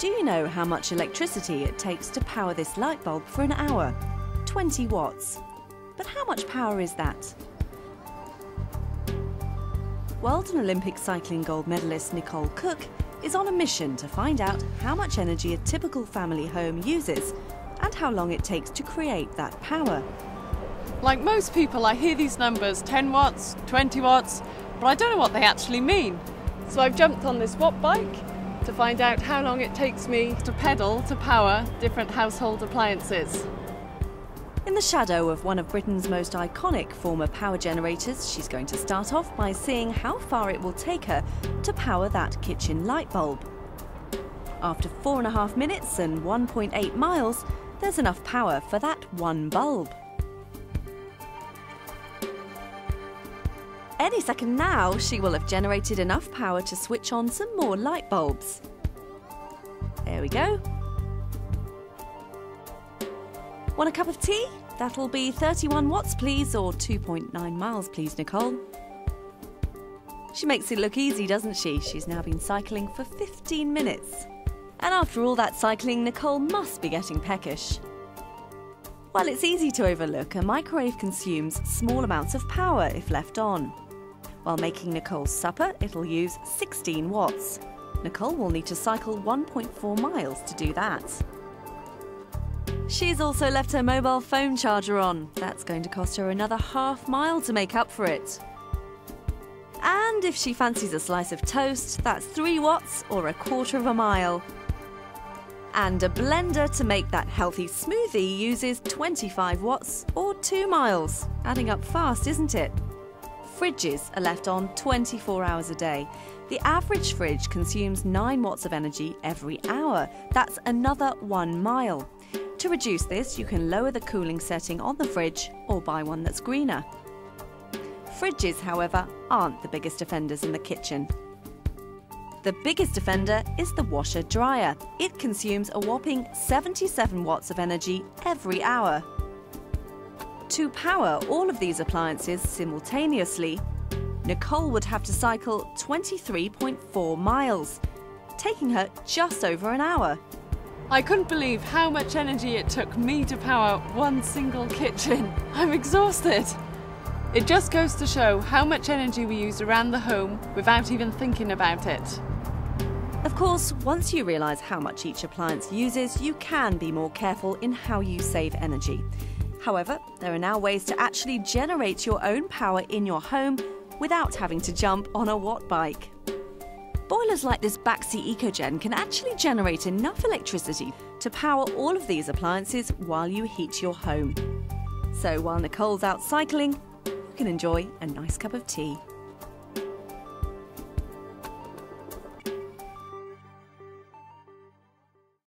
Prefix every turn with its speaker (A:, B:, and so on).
A: Do you know how much electricity it takes to power this light bulb for an hour? 20 watts. But how much power is that? World and Olympic cycling gold medalist Nicole Cooke is on a mission to find out how much energy a typical family home uses and how long it takes to create that power.
B: Like most people, I hear these numbers 10 watts, 20 watts, but I don't know what they actually mean. So I've jumped on this Watt bike to find out how long it takes me to pedal to power different household appliances.
A: In the shadow of one of Britain's most iconic former power generators, she's going to start off by seeing how far it will take her to power that kitchen light bulb. After four and a half minutes and 1.8 miles, there's enough power for that one bulb. Any second now, she will have generated enough power to switch on some more light bulbs. There we go. Want a cup of tea? That'll be 31 watts, please, or 2.9 miles, please, Nicole. She makes it look easy, doesn't she? She's now been cycling for 15 minutes. And after all that cycling, Nicole must be getting peckish. Well, it's easy to overlook, a microwave consumes small amounts of power if left on. While making Nicole's supper, it'll use 16 watts. Nicole will need to cycle 1.4 miles to do that. She's also left her mobile phone charger on. That's going to cost her another half mile to make up for it. And if she fancies a slice of toast, that's 3 watts or a quarter of a mile. And a blender to make that healthy smoothie uses 25 watts or 2 miles. Adding up fast, isn't it? Fridges are left on 24 hours a day. The average fridge consumes 9 watts of energy every hour. That's another 1 mile. To reduce this, you can lower the cooling setting on the fridge or buy one that's greener. Fridges, however, aren't the biggest offenders in the kitchen. The biggest offender is the washer dryer. It consumes a whopping 77 watts of energy every hour. To power all of these appliances simultaneously, Nicole would have to cycle 23.4 miles, taking her just over an hour.
B: I couldn't believe how much energy it took me to power one single kitchen. I'm exhausted. It just goes to show how much energy we use around the home without even thinking about it.
A: Of course, once you realise how much each appliance uses, you can be more careful in how you save energy. However, there are now ways to actually generate your own power in your home without having to jump on a watt bike. Boilers like this Baxi EcoGen can actually generate enough electricity to power all of these appliances while you heat your home. So while Nicole's out cycling, you can enjoy a nice cup of tea.